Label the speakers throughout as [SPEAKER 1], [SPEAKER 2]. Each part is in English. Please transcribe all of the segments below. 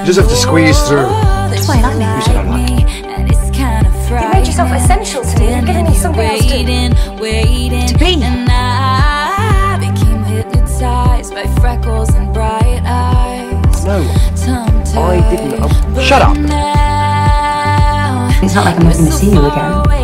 [SPEAKER 1] You just have to squeeze through.
[SPEAKER 2] That's why you like me.
[SPEAKER 1] You said I like you.
[SPEAKER 2] You made yourself essential to me. You're giving me something else to, to be.
[SPEAKER 3] And I became hypnotized by freckles and bright eyes.
[SPEAKER 1] No, I didn't. Oh, shut up.
[SPEAKER 2] It's not like I'm not going to see you again.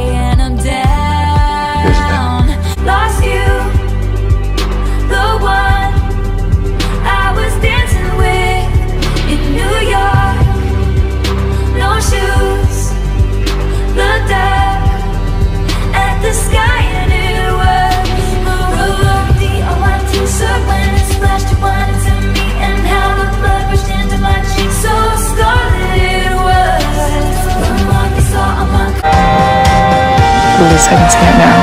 [SPEAKER 3] At
[SPEAKER 4] least I can see it now.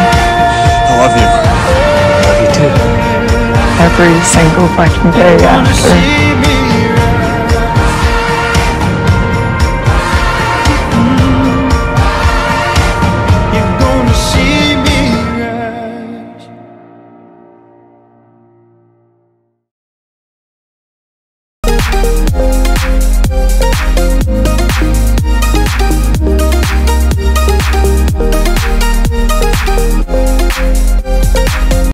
[SPEAKER 1] I love you. I love you too.
[SPEAKER 4] Every single fucking day after.
[SPEAKER 5] Mm.
[SPEAKER 3] You're